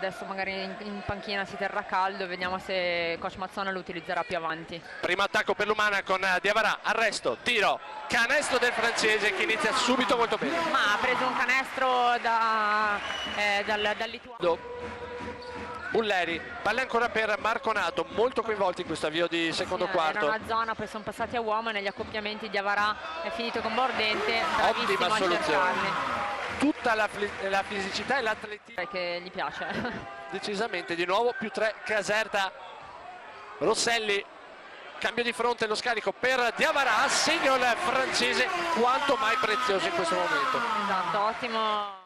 Adesso magari in, in panchina si terrà caldo, vediamo se coach Mazzona lo utilizzerà più avanti. Primo attacco per l'Umana con Diavarà, arresto, tiro, canestro del francese che inizia subito molto bene. Ma ha preso un canestro da, eh, dal, dal lituano. Bulleri, palla ancora per Marconato, molto coinvolti in questo avvio di secondo Sì, quarto. Era una zona, poi sono passati a uomo negli accoppiamenti di Avarà è finito con Bordente, Ottima soluzione. Tutta la, la fisicità e l'atletismo. Che gli piace. Decisamente, di nuovo più tre Caserta. Rosselli, cambio di fronte, lo scarico per Diavarà, segno il francese quanto mai prezioso in questo momento. esatto, ottimo.